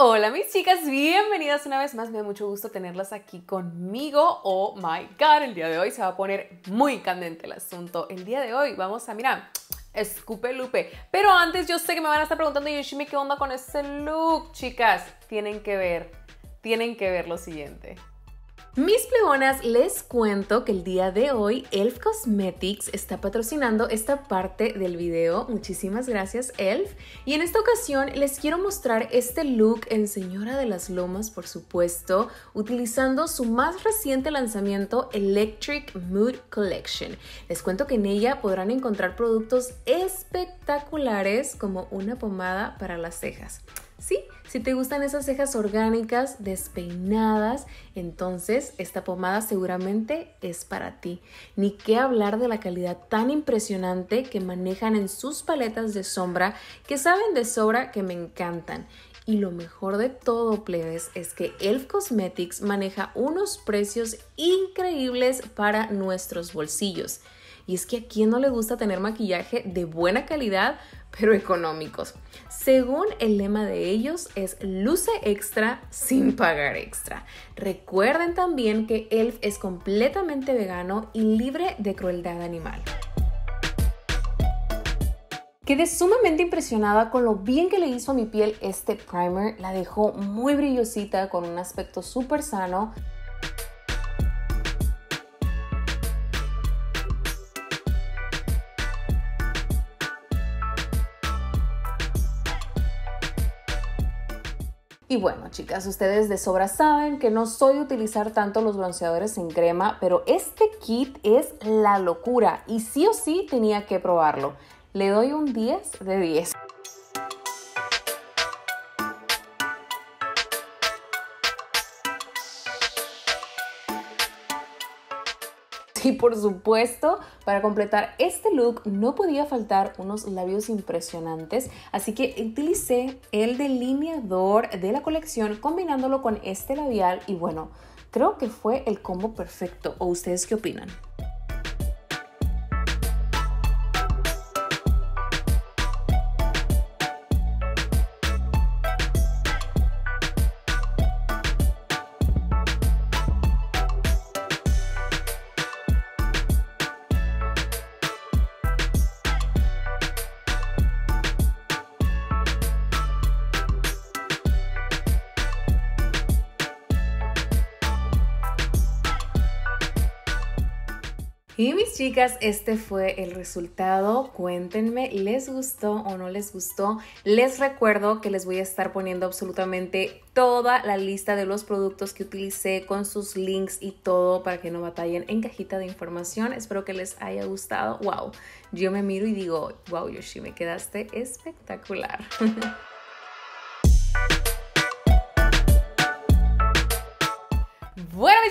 Hola mis chicas, bienvenidas una vez más. Me da mucho gusto tenerlas aquí conmigo. Oh my god, el día de hoy se va a poner muy candente el asunto. El día de hoy vamos a, mirar, escupe lupe. Pero antes yo sé que me van a estar preguntando, Yoshimi, ¿qué onda con ese look? Chicas, tienen que ver, tienen que ver lo siguiente. Mis plebonas, les cuento que el día de hoy Elf Cosmetics está patrocinando esta parte del video. Muchísimas gracias Elf. Y en esta ocasión les quiero mostrar este look en Señora de las Lomas, por supuesto, utilizando su más reciente lanzamiento Electric Mood Collection. Les cuento que en ella podrán encontrar productos espectaculares como una pomada para las cejas. Sí, si te gustan esas cejas orgánicas, despeinadas, entonces esta pomada seguramente es para ti. Ni qué hablar de la calidad tan impresionante que manejan en sus paletas de sombra, que saben de sobra que me encantan. Y lo mejor de todo, plebes, es que Elf Cosmetics maneja unos precios increíbles para nuestros bolsillos. Y es que a quién no le gusta tener maquillaje de buena calidad, pero económicos. Según el lema de ellos es luce extra sin pagar extra. Recuerden también que Elf es completamente vegano y libre de crueldad animal. Quedé sumamente impresionada con lo bien que le hizo a mi piel este primer. La dejó muy brillosita con un aspecto súper sano. Y bueno, chicas, ustedes de sobra saben que no soy utilizar tanto los bronceadores en crema, pero este kit es la locura y sí o sí tenía que probarlo. Le doy un 10 de 10. Y por supuesto, para completar este look no podía faltar unos labios impresionantes, así que utilicé el delineador de la colección combinándolo con este labial y bueno, creo que fue el combo perfecto. ¿O ustedes qué opinan? Chicas, este fue el resultado. Cuéntenme, ¿les gustó o no les gustó? Les recuerdo que les voy a estar poniendo absolutamente toda la lista de los productos que utilicé con sus links y todo para que no batallen en cajita de información. Espero que les haya gustado. Wow, yo me miro y digo, wow, Yoshi, me quedaste espectacular.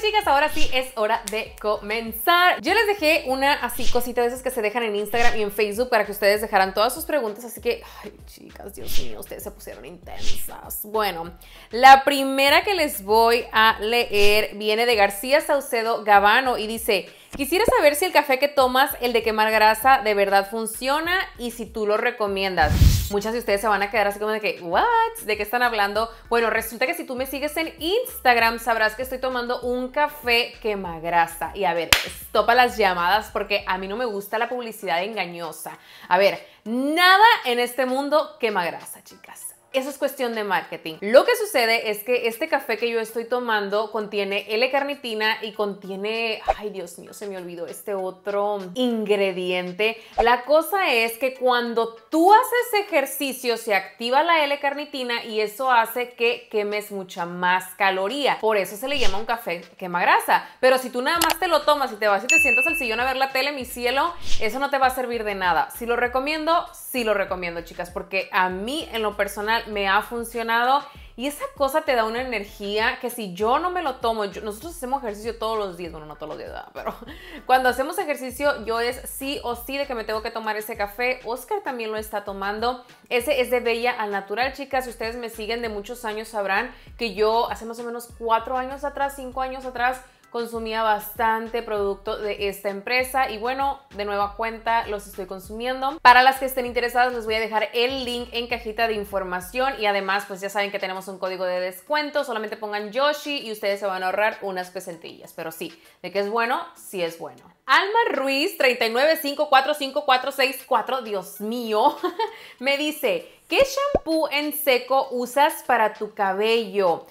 Chicas, ahora sí es hora de comenzar. Yo les dejé una así cosita de esas que se dejan en Instagram y en Facebook para que ustedes dejaran todas sus preguntas. Así que, ay, chicas, Dios mío, ustedes se pusieron intensas. Bueno, la primera que les voy a leer viene de García Saucedo Gabano y dice. Quisiera saber si el café que tomas, el de quemar grasa, de verdad funciona y si tú lo recomiendas. Muchas de ustedes se van a quedar así como de que, ¿what? ¿De qué están hablando? Bueno, resulta que si tú me sigues en Instagram, sabrás que estoy tomando un café quema grasa. Y a ver, topa las llamadas porque a mí no me gusta la publicidad engañosa. A ver, nada en este mundo quema grasa, chicas. Eso es cuestión de marketing. Lo que sucede es que este café que yo estoy tomando contiene L-carnitina y contiene, ay Dios mío, se me olvidó este otro ingrediente. La cosa es que cuando tú haces ejercicio se activa la L-carnitina y eso hace que quemes mucha más caloría. Por eso se le llama un café quema grasa. Pero si tú nada más te lo tomas y te vas y te sientas al sillón a ver la tele, mi cielo, eso no te va a servir de nada. Si lo recomiendo, sí lo recomiendo, chicas, porque a mí en lo personal me ha funcionado y esa cosa te da una energía que si yo no me lo tomo, nosotros hacemos ejercicio todos los días, bueno, no todos los días, pero cuando hacemos ejercicio yo es sí o sí de que me tengo que tomar ese café. Oscar también lo está tomando. Ese es de Bella al Natural, chicas. Si ustedes me siguen de muchos años sabrán que yo hace más o menos cuatro años atrás, cinco años atrás, consumía bastante producto de esta empresa y bueno, de nueva cuenta los estoy consumiendo. Para las que estén interesadas les voy a dejar el link en cajita de información y además pues ya saben que tenemos un código de descuento, solamente pongan Yoshi y ustedes se van a ahorrar unas pesentillas, pero sí, de que es bueno, sí es bueno. Alma Ruiz 395454664, Dios mío, me dice, ¿qué shampoo en seco usas para tu cabello?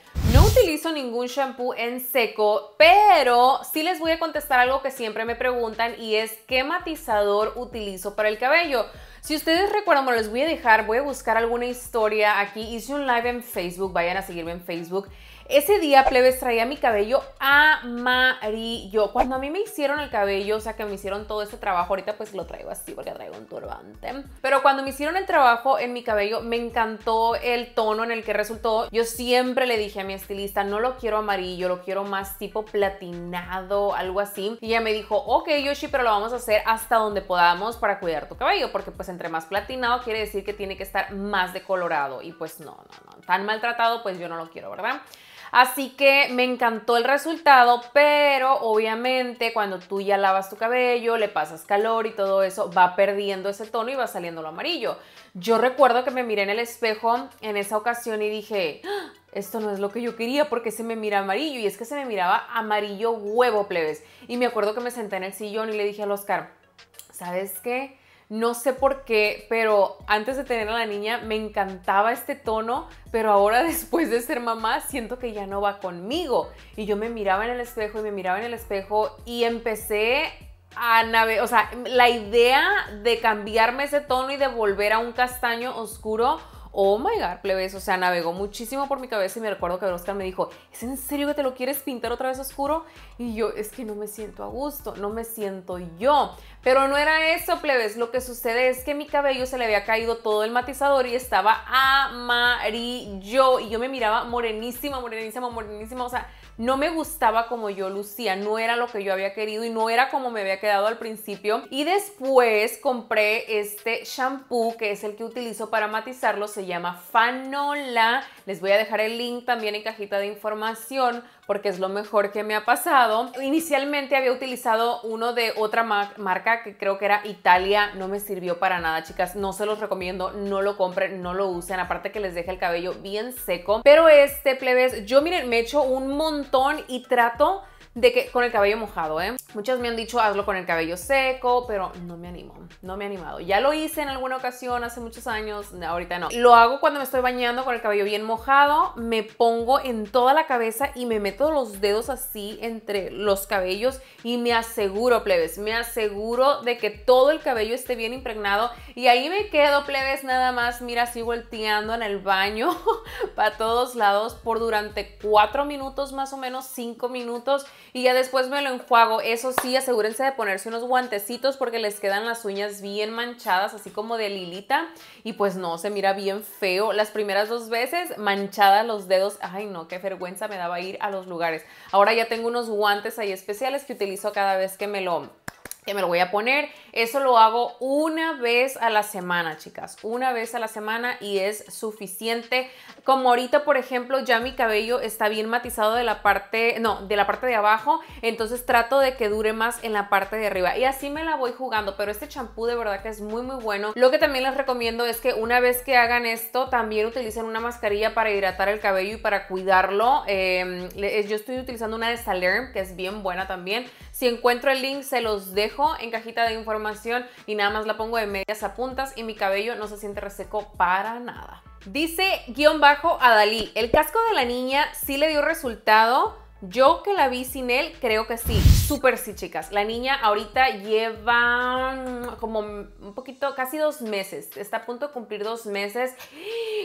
Utilizo ningún shampoo en seco, pero sí les voy a contestar algo que siempre me preguntan y es qué matizador utilizo para el cabello. Si ustedes recuerdan, bueno, les voy a dejar, voy a buscar alguna historia aquí. Hice un live en Facebook, vayan a seguirme en Facebook. Ese día, plebes, traía mi cabello amarillo. Cuando a mí me hicieron el cabello, o sea, que me hicieron todo este trabajo, ahorita pues lo traigo así porque traigo un turbante. Pero cuando me hicieron el trabajo en mi cabello, me encantó el tono en el que resultó. Yo siempre le dije a mi estilista, no lo quiero amarillo, lo quiero más tipo platinado, algo así. Y ella me dijo, ok, Yoshi, pero lo vamos a hacer hasta donde podamos para cuidar tu cabello, porque pues entre más platinado quiere decir que tiene que estar más decolorado. Y pues no, no, no, tan maltratado, pues yo no lo quiero, ¿verdad? Así que me encantó el resultado, pero obviamente cuando tú ya lavas tu cabello, le pasas calor y todo eso, va perdiendo ese tono y va saliendo lo amarillo. Yo recuerdo que me miré en el espejo en esa ocasión y dije, ¡Ah! esto no es lo que yo quería porque se me mira amarillo y es que se me miraba amarillo huevo, plebes. Y me acuerdo que me senté en el sillón y le dije al Oscar, ¿sabes qué? No sé por qué, pero antes de tener a la niña me encantaba este tono, pero ahora después de ser mamá siento que ya no va conmigo. Y yo me miraba en el espejo y me miraba en el espejo y empecé a navegar, o sea, la idea de cambiarme ese tono y de volver a un castaño oscuro oh my god, plebes, o sea, navegó muchísimo por mi cabeza y me recuerdo que Oscar me dijo, ¿es en serio que te lo quieres pintar otra vez oscuro? Y yo, es que no me siento a gusto, no me siento yo. Pero no era eso, plebes, lo que sucede es que mi cabello se le había caído todo el matizador y estaba amarillo y yo me miraba morenísima, morenísima, morenísima, o sea, no me gustaba como yo lucía, no era lo que yo había querido y no era como me había quedado al principio. Y después compré este shampoo que es el que utilizo para matizarlo, se llama Fanola. Les voy a dejar el link también en cajita de información porque es lo mejor que me ha pasado. Inicialmente había utilizado uno de otra marca que creo que era Italia, no me sirvió para nada, chicas, no se los recomiendo, no lo compren, no lo usen, aparte que les deja el cabello bien seco. Pero este plebes, yo miren, me echo un montón y trato de que con el cabello mojado, ¿eh? Muchas me han dicho hazlo con el cabello seco, pero no me animo, no me he animado. Ya lo hice en alguna ocasión hace muchos años, ahorita no. Lo hago cuando me estoy bañando con el cabello bien mojado, me pongo en toda la cabeza y me meto los dedos así entre los cabellos y me aseguro, plebes, me aseguro de que todo el cabello esté bien impregnado y ahí me quedo, plebes, nada más, mira, así volteando en el baño para todos lados por durante cuatro minutos más o menos, cinco minutos y ya después me lo enjuago. Eso sí, asegúrense de ponerse unos guantecitos porque les quedan las uñas bien manchadas, así como de lilita. Y pues no, se mira bien feo. Las primeras dos veces manchadas los dedos. Ay no, qué vergüenza me daba ir a los lugares. Ahora ya tengo unos guantes ahí especiales que utilizo cada vez que me lo que me lo voy a poner. Eso lo hago una vez a la semana, chicas. Una vez a la semana y es suficiente. Como ahorita, por ejemplo, ya mi cabello está bien matizado de la parte, no, de la parte de abajo. Entonces trato de que dure más en la parte de arriba. Y así me la voy jugando. Pero este champú de verdad que es muy, muy bueno. Lo que también les recomiendo es que una vez que hagan esto, también utilicen una mascarilla para hidratar el cabello y para cuidarlo. Em, yo estoy utilizando una de Salerm, que es bien buena también. Si encuentro el link, se los dejo en cajita de información y nada más la pongo de medias a puntas y mi cabello no se siente reseco para nada. Dice guion bajo a Dalí, el casco de la niña sí le dio resultado yo que la vi sin él, creo que sí. Súper sí, chicas. La niña ahorita lleva mm, como un poquito, casi dos meses. Está a punto de cumplir dos meses.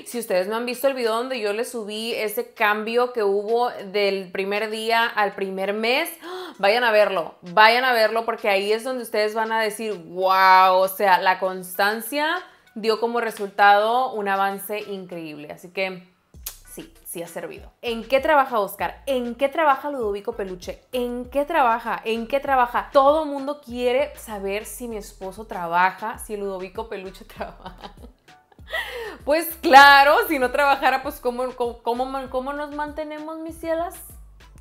Si ustedes no han visto el video donde yo le subí ese cambio que hubo del primer día al primer mes, vayan a verlo. Vayan a verlo porque ahí es donde ustedes van a decir, wow, o sea, la constancia dio como resultado un avance increíble. Así que sí, sí ha servido. ¿En qué trabaja Oscar? ¿En qué trabaja Ludovico Peluche? ¿En qué trabaja? ¿En qué trabaja? Todo mundo quiere saber si mi esposo trabaja, si Ludovico Peluche trabaja. Pues claro, si no trabajara, pues ¿cómo, cómo, cómo nos mantenemos, mis cielas?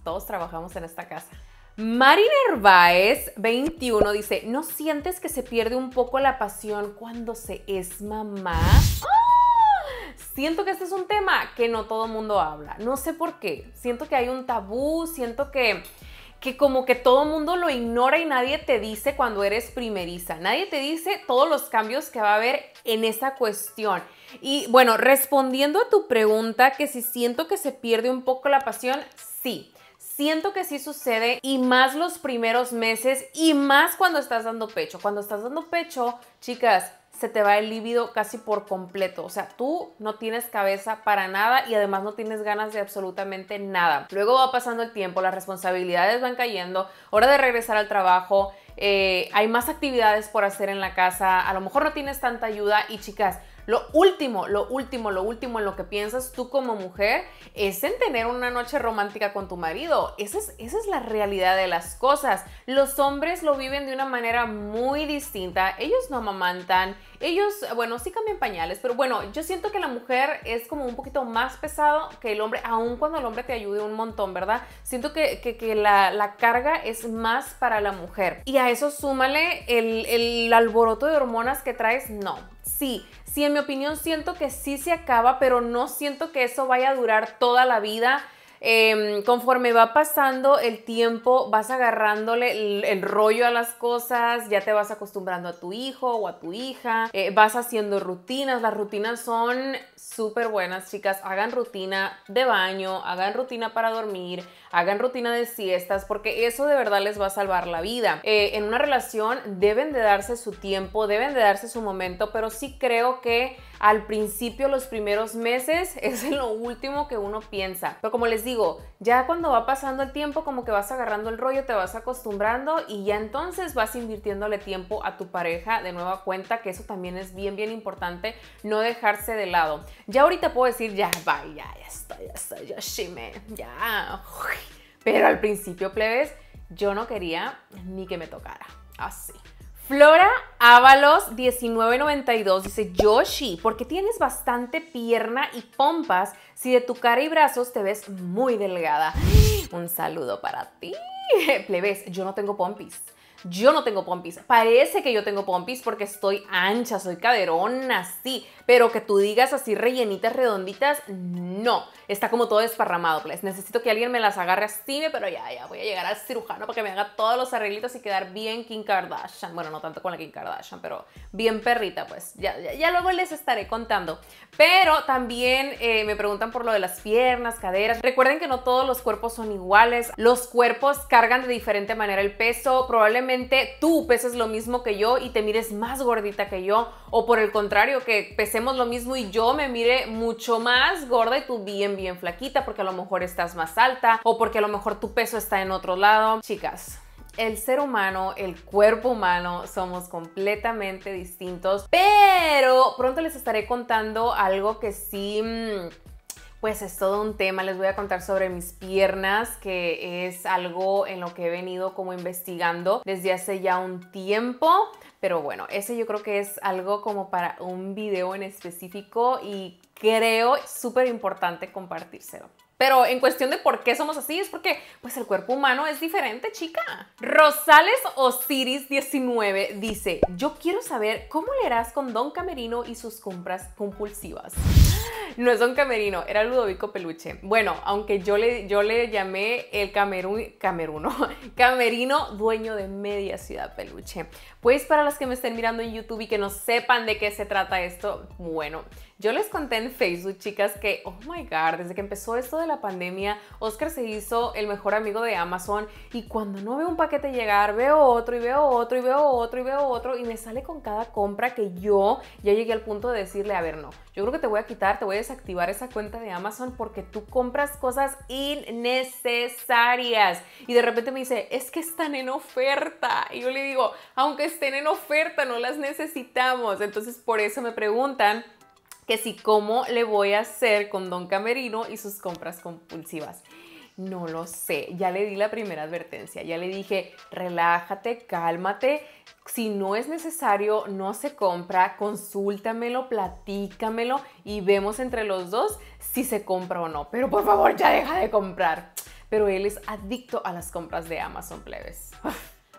Todos trabajamos en esta casa. Mari Nerváez, 21, dice, ¿no sientes que se pierde un poco la pasión cuando se es mamá? ¡Ah! Siento que este es un tema que no todo mundo habla. No sé por qué. Siento que hay un tabú, siento que que como que todo mundo lo ignora y nadie te dice cuando eres primeriza. Nadie te dice todos los cambios que va a haber en esa cuestión. Y bueno, respondiendo a tu pregunta, que si siento que se pierde un poco la pasión, sí. Siento que sí sucede y más los primeros meses y más cuando estás dando pecho. Cuando estás dando pecho, chicas, se te va el líbido casi por completo. O sea, tú no tienes cabeza para nada y además no tienes ganas de absolutamente nada. Luego va pasando el tiempo, las responsabilidades van cayendo, hora de regresar al trabajo, eh, hay más actividades por hacer en la casa, a lo mejor no tienes tanta ayuda y chicas, lo último, lo último, lo último en lo que piensas tú como mujer es en tener una noche romántica con tu marido. Esa es, esa es la realidad de las cosas. Los hombres lo viven de una manera muy distinta. Ellos no amamantan. Ellos, bueno, sí cambian pañales, pero bueno, yo siento que la mujer es como un poquito más pesado que el hombre, aun cuando el hombre te ayude un montón, ¿verdad? Siento que, la, la, carga es más para la mujer. Y a eso súmale el, el alboroto de hormonas que traes, no. Sí, Sí, en mi opinión siento que sí se acaba, pero no siento que eso vaya a durar toda la vida. Em, conforme va pasando el tiempo, vas agarrándole el, rollo a las cosas, ya te vas acostumbrando a tu hijo o a tu hija, eh, vas haciendo rutinas, las rutinas son súper buenas, chicas, hagan rutina de baño, hagan rutina para dormir, hagan rutina de siestas, porque eso de verdad les va a salvar la vida. Eh, en una relación deben de darse su tiempo, deben de darse su momento, pero sí creo que al principio, los primeros meses, es lo último que uno piensa. Pero como les digo, ya cuando va pasando el tiempo, como que vas agarrando el rollo, te vas acostumbrando y ya entonces vas invirtiéndole tiempo a tu pareja de nueva cuenta, que eso también es bien, bien importante, no dejarse de lado. Ya ahorita puedo decir, ya, bye, ya, ya estoy, ya estoy, ya shime, ya. Pero al principio, plebes, yo no quería ni que me tocara. Así. Flora Ábalos 1992 dice, Yoshi, porque tienes bastante pierna y pompas si de tu cara y brazos te ves muy delgada? Un saludo para ti. Plebes, yo no tengo pompis. Yo no tengo pompis. Parece que yo tengo pompis porque estoy ancha, soy caderona, sí. Pero que tú digas así rellenitas, redonditas, no. Está como todo desparramado, pues. Necesito que alguien me las agarre así, pero ya, ya. Voy a llegar al cirujano para que me haga todos los arreglitos y quedar bien Kim Kardashian. Bueno, no tanto con la Kim Kardashian, pero bien perrita, pues. Ya, ya, luego les estaré contando. Pero también eh, me preguntan por lo de las piernas, caderas. Recuerden que no todos los cuerpos son iguales. Los cuerpos cargan de diferente manera el peso. Probablemente tú peses lo mismo que yo y te mires más gordita que yo, o por el contrario, que pesemos lo mismo y yo me mire mucho más gorda y tú bien, bien flaquita, porque a lo mejor estás más alta, o porque a lo mejor tu peso está en otro lado. Chicas, el ser humano, el cuerpo humano, somos completamente distintos, pero pronto les estaré contando algo que sí mm, pues es todo un tema. Les voy a contar sobre mis piernas, que es algo en lo que he venido como investigando desde hace ya un tiempo. Pero bueno, ese yo creo que es algo como para un video en específico y creo súper importante compartírselo. Pero en cuestión de por qué somos así, es porque pues el cuerpo humano es diferente, chica. Rosales Osiris 19 dice, yo quiero saber cómo le con Don Camerino y sus compras compulsivas. No es Don Camerino, era Ludovico Peluche. Bueno, aunque yo le, yo le llamé el Camerún, Cameruno, Camerino, dueño de media ciudad peluche. Pues para las que me estén mirando en YouTube y que no sepan de qué se trata esto, bueno, yo les conté en Facebook, chicas, que, oh my god, desde que empezó esto de la pandemia, Oscar se hizo el mejor amigo de Amazon y cuando no veo un paquete llegar, veo otro y veo otro y veo otro y veo otro y me sale con cada compra que yo ya llegué al punto de decirle, a ver, no, yo creo que te voy a quitar, te voy a desactivar esa cuenta de Amazon porque tú compras cosas innecesarias. Y de repente me dice, es que están en oferta. Y yo le digo, aunque estén en oferta, no las necesitamos. Entonces por eso me preguntan que si cómo le voy a hacer con Don Camerino y sus compras compulsivas. No lo sé, ya le di la primera advertencia, ya le dije, relájate, cálmate, si no es necesario, no se compra, consúltamelo, platícamelo y vemos entre los dos si se compra o no. Pero por favor, ya deja de comprar. pero él es adicto a las compras de Amazon plebes.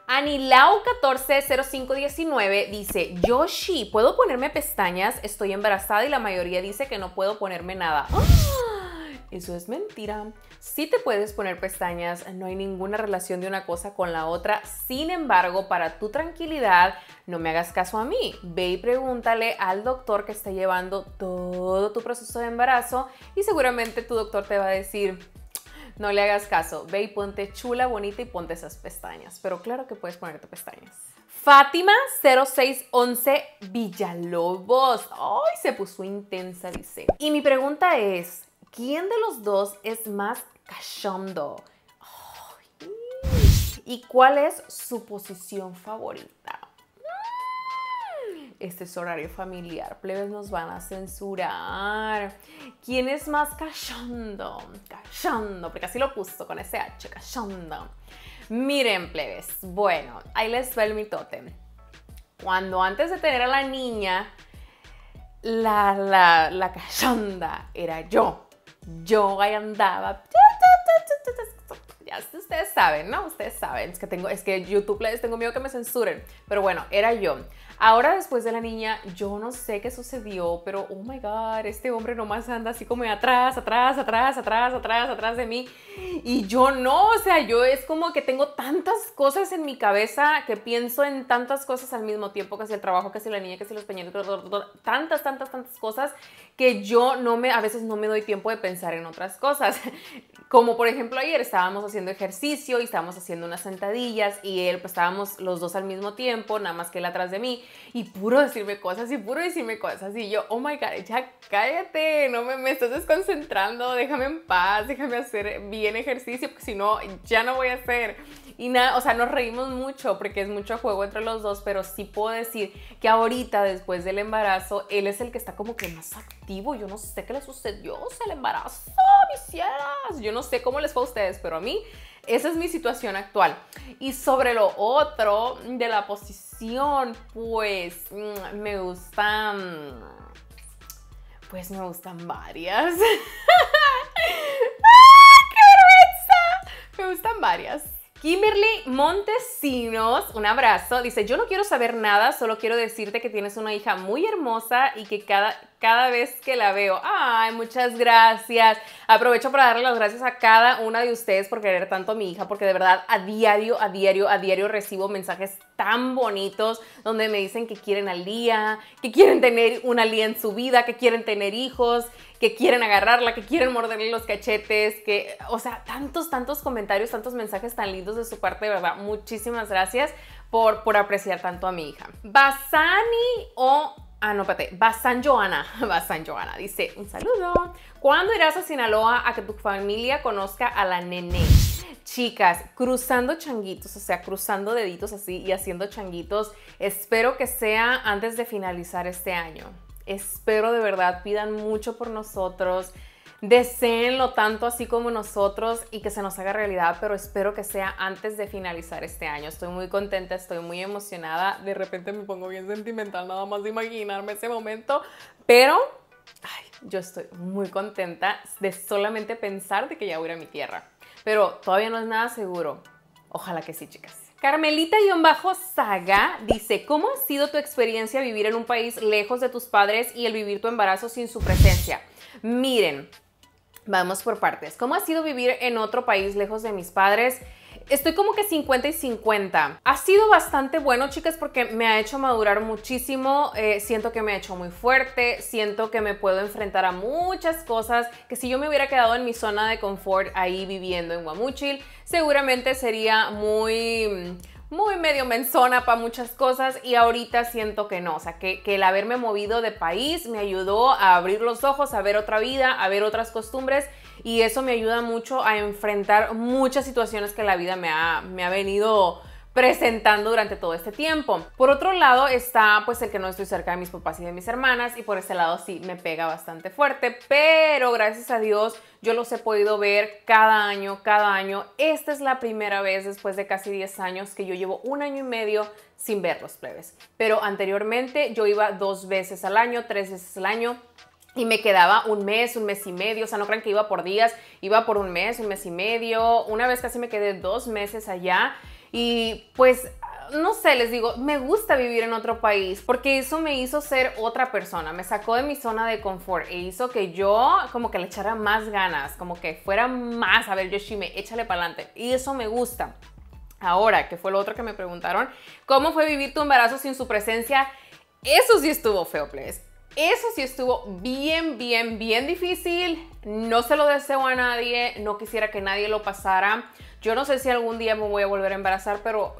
Anilau140519 dice, Yoshi, ¿puedo ponerme pestañas? Estoy embarazada y la mayoría dice que no puedo ponerme nada. ¡Ah! Eso es mentira. Si te puedes poner pestañas, no hay ninguna relación de una cosa con la otra. Sin embargo, para tu tranquilidad, no me hagas caso a mí. Ve y pregúntale al doctor que está llevando todo tu proceso de embarazo y seguramente tu doctor te va a decir, no le hagas caso. Ve y ponte chula, bonita y ponte esas pestañas. Pero claro que puedes ponerte pestañas. Fátima 0611 Villalobos. Ay, se puso intensa, dice. Y mi pregunta es, ¿quién de los dos es más cachondo? ¿Y cuál es su posición favorita? Este es horario familiar, plebes nos van a censurar. ¿Quién es más cachondo? Cachondo, porque así lo puso con ese H, cachondo. Miren, plebes, bueno, ahí les va el mitote. Cuando antes de tener a la niña, la, la, la cachonda era yo. Yo ahí andaba. Ya ustedes saben, ¿no? Ustedes saben. Es que tengo, es que YouTube les tengo miedo que me censuren. Pero bueno, era yo. Ahora después de la niña, yo no sé qué sucedió, pero oh my god, este hombre nomás anda así como atrás, atrás, atrás, atrás, atrás, atrás de mí. Y yo no, o sea, yo es como que tengo tantas cosas en mi cabeza que pienso en tantas cosas al mismo tiempo, que si el trabajo, que si la niña, que si los pendientes, tantas, tantas, tantas cosas que yo no me, a veces no me doy tiempo de pensar en otras cosas. Como por ejemplo ayer estábamos haciendo ejercicio y estábamos haciendo unas sentadillas y él, pues estábamos los dos al mismo tiempo, nada más que él atrás de mí y puro decirme cosas y puro decirme cosas. Y yo, oh my god, ya cállate, no me, me estás desconcentrando, déjame en paz, déjame hacer bien ejercicio, porque si no, ya no voy a hacer. Y nada, o sea, nos reímos mucho porque es mucho juego entre los dos, pero sí puedo decir que ahorita, después del embarazo, él es el que está como que más activo. Yo no sé qué le sucedió, se le embarazó, mis. Yo no sé cómo les fue a ustedes, pero a mí esa es mi situación actual. Y sobre lo otro de la posición, pues mm, me gustan, pues me gustan varias. ¡Qué vergüenza! Me gustan varias. Kimberly Montesinos, un abrazo, dice, yo no quiero saber nada, solo quiero decirte que tienes una hija muy hermosa y que cada, cada vez que la veo, ay, muchas gracias. Aprovecho para darle las gracias a cada una de ustedes por querer tanto a mi hija, porque de verdad a diario, a diario, a diario recibo mensajes tan bonitos donde me dicen que quieren al día, que quieren tener una Lía en su vida, que quieren tener hijos, que quieren agarrarla, que quieren morderle los cachetes, que, o sea, tantos, tantos comentarios, tantos mensajes tan lindos de su parte, de verdad, muchísimas gracias por, por apreciar tanto a mi hija. Basani o Ah, no, espérate. Basan Joana. Basan Joana dice: Un saludo. ¿Cuándo irás a Sinaloa a que tu familia conozca a la nene? Chicas, cruzando changuitos, o sea, cruzando deditos así y haciendo changuitos. Espero que sea antes de finalizar este año. Espero de verdad, pidan mucho por nosotros deseenlo tanto así como nosotros y que se nos haga realidad, pero espero que sea antes de finalizar este año. Estoy muy contenta, estoy muy emocionada. De repente me pongo bien sentimental nada más de imaginarme ese momento, pero ay, yo estoy muy contenta de solamente pensar de que ya voy a, ir a mi tierra. Pero todavía no es nada seguro. Ojalá que sí, chicas. Carmelita-Saga dice, ¿cómo ha sido tu experiencia vivir en un país lejos de tus padres y el vivir tu embarazo sin su presencia? Miren, Vamos por partes. ¿Cómo ha sido vivir en otro país lejos de mis padres? Estoy como que 50 y 50. Ha sido bastante bueno, chicas, porque me ha hecho madurar muchísimo. Eh, siento que me ha hecho muy fuerte. Siento que me puedo enfrentar a muchas cosas que si yo me hubiera quedado en mi zona de confort ahí viviendo en Guamuchil, seguramente sería muy muy medio menzona para muchas cosas y ahorita siento que no, o sea, que, el haberme movido de país me ayudó a abrir los ojos, a ver otra vida, a ver otras costumbres y eso me ayuda mucho a enfrentar muchas situaciones que la vida me ha, me ha venido presentando durante todo este tiempo. Por otro lado está pues el que no estoy cerca de mis papás y de mis hermanas y por ese lado sí me pega bastante fuerte, pero gracias a Dios yo los he podido ver cada año, cada año. Esta es la primera vez después de casi 10 años que yo llevo un año y medio sin ver los plebes, pero anteriormente yo iba dos veces al año, tres veces al año y me quedaba un mes, un mes y medio, o sea, no crean que iba por días, iba por un mes, un mes y medio, una vez casi me quedé dos meses allá y pues no sé, les digo, me gusta vivir en otro país porque eso me hizo ser otra persona, me sacó de mi zona de confort e hizo que yo como que le echara más ganas, como que fuera más, a ver, Yoshime, échale para adelante. Y eso me gusta. Ahora, que fue lo otro que me preguntaron, ¿cómo fue vivir tu embarazo sin su presencia? Eso sí estuvo feo, please. Eso sí estuvo bien, bien, bien difícil. No se lo deseo a nadie, no quisiera que nadie lo pasara. Yo no sé si algún día me voy a volver a embarazar, pero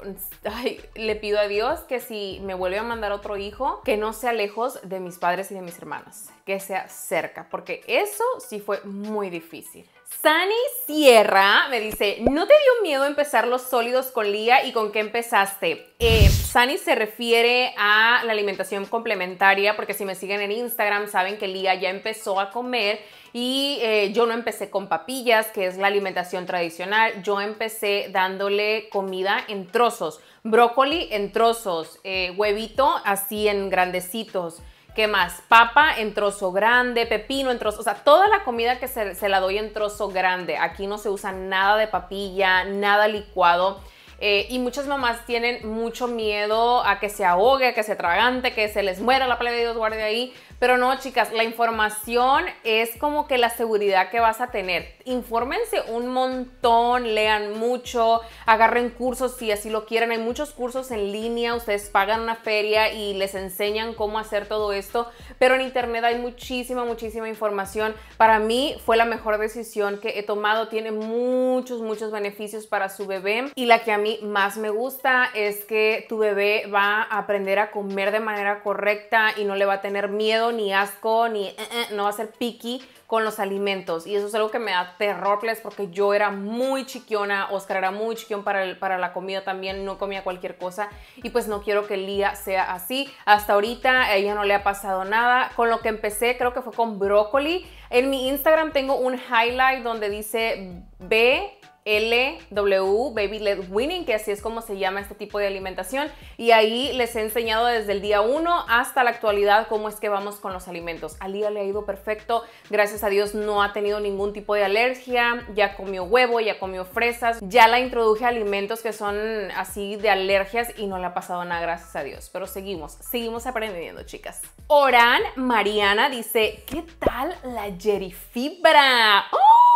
le pido a Dios que si me vuelve a mandar otro hijo, que no sea lejos de mis padres y de mis hermanas, que sea cerca, porque eso sí fue muy difícil. Sani Sierra me dice, ¿no te dio miedo empezar los sólidos con Lía y con qué empezaste? Eh, Sani se refiere a la alimentación complementaria, porque si me siguen en Instagram saben que Lía ya empezó a comer y eh, yo no empecé con papillas, que es la alimentación tradicional. Yo empecé dándole comida en trozos, brócoli en trozos, eh, huevito así en grandecitos. ¿Qué más? Papa en trozo grande, pepino en trozo, o sea, toda la comida que se, se la doy en trozo grande. Aquí no se usa nada de papilla, nada licuado. Eh, y muchas mamás tienen mucho miedo a que se ahogue, a que se tragante, que se les muera la plebe de Dios guarde ahí. Pero no, chicas, la información es como que la seguridad que vas a tener. Infórmense un montón, lean mucho, agarren cursos si así lo quieren. Hay muchos cursos en línea, ustedes pagan una feria y les enseñan cómo hacer todo esto. Pero en internet hay muchísima, muchísima información. Para mí fue la mejor decisión que he tomado. Tiene muchos, muchos beneficios para su bebé. Y la que a mí más me gusta es que tu bebé va a aprender a comer de manera correcta y no le va a tener miedo ni asco, ni eh, eh, no va a ser picky con los alimentos. Y eso es algo que me da terror, pues, porque yo era muy chiquiona, Oscar era muy chiquión para, para la comida también, no comía cualquier cosa. Y pues no quiero que Lía sea así. Hasta ahorita a ella no le ha pasado nada. Con lo que empecé, creo que fue con brócoli. En mi Instagram tengo un highlight donde dice B LW Baby Led Winning, que así es como se llama este tipo de alimentación. Y ahí les he enseñado desde el día 1 hasta la actualidad cómo es que vamos con los alimentos. A Lía le ha ido perfecto, gracias a Dios no ha tenido ningún tipo de alergia, ya comió huevo, ya comió fresas, ya la introduje a alimentos que son así de alergias y no le ha pasado nada, gracias a Dios. Pero seguimos, seguimos aprendiendo, chicas. Oran Mariana dice, ¿qué tal la jerifibra? ¡Oh!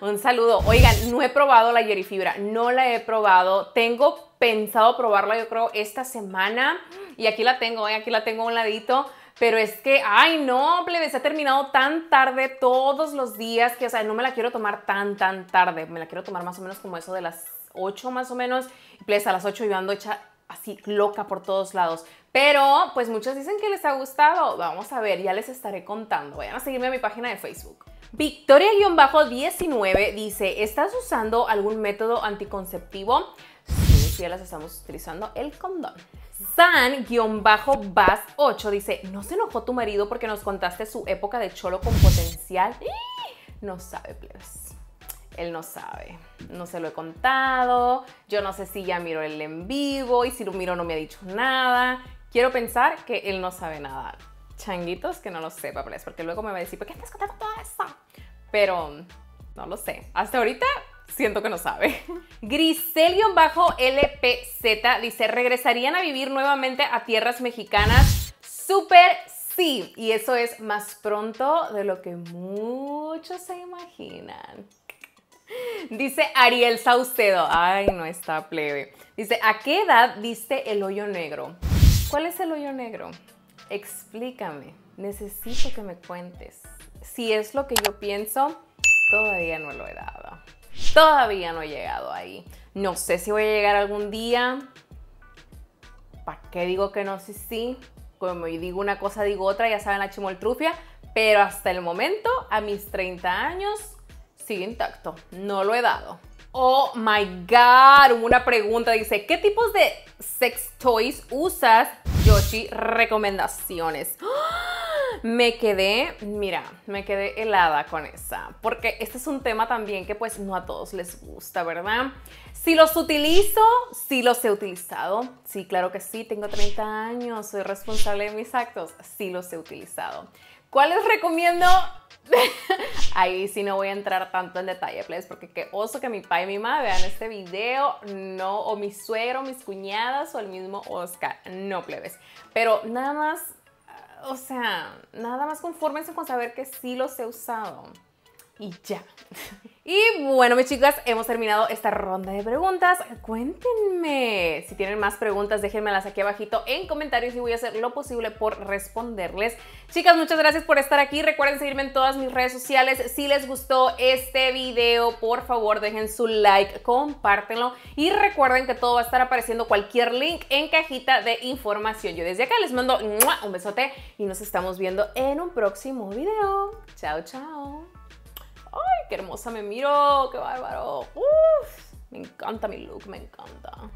Un saludo. Oigan, no he probado la yerifibra, no la he probado. Tengo pensado probarla, yo creo, esta semana. Y aquí la tengo, ¿eh? aquí la tengo a un ladito. Pero es que, ay, no, plebe, se ha terminado tan tarde todos los días que, o sea, no me la quiero tomar tan, tan tarde. Me la quiero tomar más o menos como eso de las 8 más o menos. Plebes, a las 8 yo ando hecha así loca por todos lados. Pero, pues muchos dicen que les ha gustado. Vamos a ver, ya les estaré contando. Vayan a seguirme a mi página de Facebook. Victoria-19 dice, ¿estás usando algún método anticonceptivo? Sí, ya las estamos utilizando, el condón. San-Bas8 dice, ¿no se enojó tu marido porque nos contaste su época de cholo con potencial? No sabe, plebes. Él no sabe. No se lo he contado. Yo no sé si ya miró el en vivo y si lo miró no me ha dicho nada. Quiero pensar que él no sabe nada changuitos que no lo sepa, pues, porque luego me va a decir, ¿por qué estás contando todo eso? Pero no lo sé. Hasta ahorita siento que no sabe. Griselion-LPZ dice, ¿regresarían a vivir nuevamente a tierras mexicanas? Súper sí. Y eso es más pronto de lo que muchos se imaginan. Dice Ariel Saucedo. Ay, no está plebe. Dice, ¿a qué edad diste el hoyo negro? ¿Cuál es el hoyo negro? Explícame, necesito que me cuentes. Si es lo que yo pienso, todavía no lo he dado. Todavía no he llegado ahí. No sé si voy a llegar algún día. ¿Para qué digo que no? Sí, sí. Como digo una cosa, digo otra, ya saben la chimoltrufia. Pero hasta el momento, a mis 30 años, sigue intacto. No lo he dado. Oh my God, una pregunta dice, ¿qué tipos de sex toys usas? Yoshi, recomendaciones. Me quedé, mira, me quedé helada con esa, porque este es un tema también que pues no a todos les gusta, ¿verdad? Si los utilizo, sí los he utilizado. Sí, claro que sí, tengo 30 años, soy responsable de mis actos, sí los he utilizado. ¿Cuál les recomiendo? Ahí sí no voy a entrar tanto en detalle, plebes, porque qué oso que mi papá y mi mamá vean este video, no, o mi suegro, mis cuñadas, o el mismo Oscar, no, plebes. Pero nada más, o sea, nada más confórmense con saber que sí los he usado. Y ya. Y bueno, mis chicas, hemos terminado esta ronda de preguntas. Cuéntenme si tienen más preguntas, déjenmelas aquí abajito en comentarios y voy a hacer lo posible por responderles. Chicas, muchas gracias por estar aquí. Recuerden seguirme en todas mis redes sociales. Si les gustó este video, por favor, dejen su like, compártenlo y recuerden que todo va a estar apareciendo cualquier link en cajita de información. Yo desde acá les mando un besote y nos estamos viendo en un próximo video. Chao, chao. ¡Ay, qué hermosa me miro! ¡Qué bárbaro! ¡Uf! Me encanta mi look, me encanta.